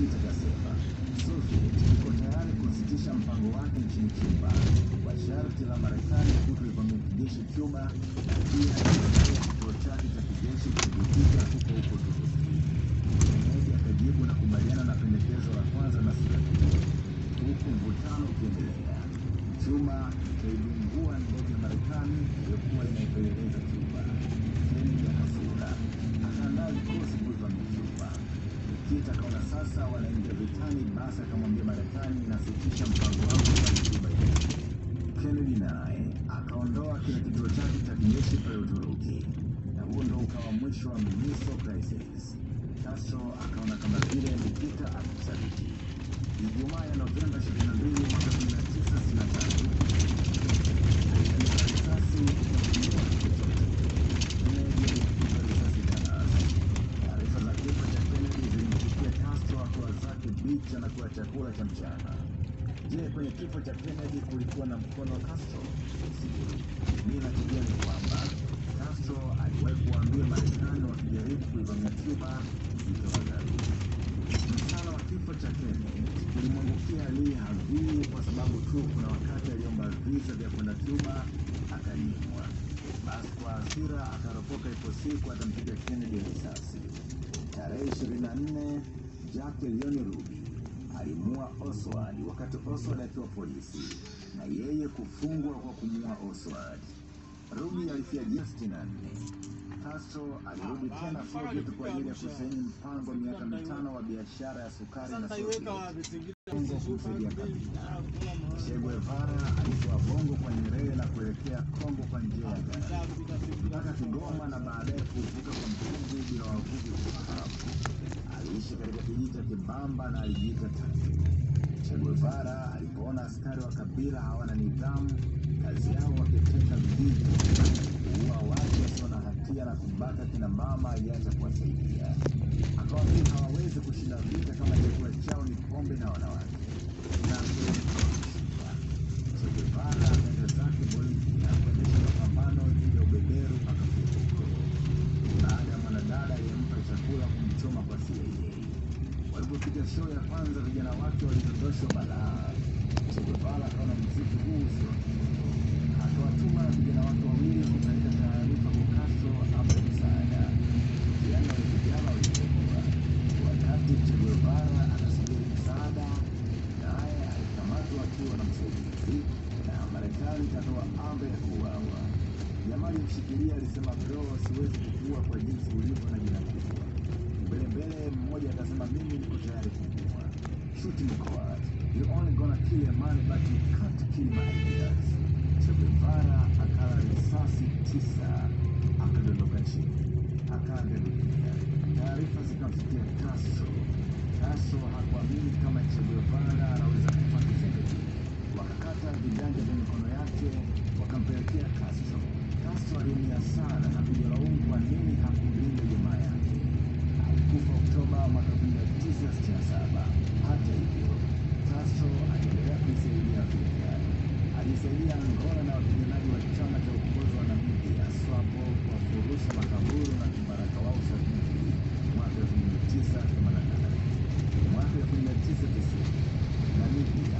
Nikita kasema Soviet iko tayari kusitisha mpango wake nchini Cuba kwa sharti la Marekani kutoivamia kijeshi Cuba na pia kuendelea kituo chake cha kijeshi kilichojificha huko huko Turuki. Kennedy akajibu na kubaliana na pendekezo la kwanza na hiyo, huku mvutano ukiendelea. Chuma kaidungua ndege ya Marekani iliyokuwa inaipeleleza Cuba. Kennedy akasura akaandaa vikosi kuivamia Cuba. Nikita sasa wanaingia vitani, basi akamwambia Marekani inasitisha mpango wake wa Cuba. Kennedy naye akaondoa kile kituo chake cha kijeshi pale Uturuki, na huo ndo ukawa mwisho wa Miniso Crisis. Castro akaona kama vile Nikita akisaliti. Ijumaa ya Novemba 22 mwaka 1963 aliandika risasi kutokuliwa chochote. Kennedy alipiga risasi Dallas. Taarifa za kifo cha Kennedy zilimfikia Castro akiwa zake beach chakula cha mchana. Je, kwenye kifo cha Kennedy kulikuwa na mkono wa Castro? Mimi nachojua ni kwamba Castro aliwahi kuambia Marekani wakijaribu kuivamia Cuba itawadhuru. Msala wa kifo cha Kennedy ulimwangukia Lee Harvey kwa sababu tu kuna wakati aliomba visa vya kwenda Cuba akanyimwa. Basi kwa hasira akaropoka, ipo siku atampiga Kennedy risasi. Tarehe 24 Jack Leone Ruby alimua Oswald wakati Oswald akiwa polisi na yeye kufungwa kwa kumua Oswald. Ruby alifia Justin. 64. Castro alirudi tena Soviet kwa ajili ya kusaini mpango miaka mitano wa biashara ya sukari na Soviet. Kumsaidia Kabila. Che Guevara alitoa bongo kwa Nyerere na kuelekea Kongo kwa njia ya mpaka Kigoma na baadaye kuvuka kwa mtumbwi bila wavuvi kufahamu. Katika Kibamba na alijiita Tatu. Che Guevara alipoona askari wa Kabila hawana nidhamu, kazi yao wakiteka vijiji, kuua watu wasio na hatia na kubaka kina mama, alianza kuwasaidia. Akawaambia hawawezi kushinda vita kama chakula chao ni pombe na wanawake. Walipopiga show ya kwanza, vijana wake walidondoshwa balaa. Guevara akaona mziki huu sio akawatuma vijana wake wawili kupeleka taarifa kwa Castro ampe msaada. Yaani wale vijana walipokua. Wakati Che Guevara anasubiri msaada, naye alikamatwa akiwa na msaidizi na Marekani ikatoa amri ya kuuawa. Jamaa alimshikilia alisema, bro, siwezi kukua kwa jinsi ulivyo na jina kubwa. Mbele mbele mmoja akasema, mimi niko tayari kuua, Shoot me court. You only gonna kill a man but you can't kill my ideas. Che Guevara akala risasi tisa akadondoka chini akaaga dunia. Taarifa zikamfikia Castro. Castro hakuamini kama Che Guevara anaweza kufa kizembe. Wakakata viganja vya mikono yake wakampelekea Castro. Castro aliumia sana na kujilaumu kwa nini yake kufa Oktoba mwaka 1967. Hata hivyo, Castro aliendelea kuisaidia Finland. Alisaidia Angola na wapiganaji wa chama cha ukombozi wa Namibia SWAPO kuwafurusha makaburu na vibaraka wao Sabiti mwaka 1988. Mwaka 1990 Namibia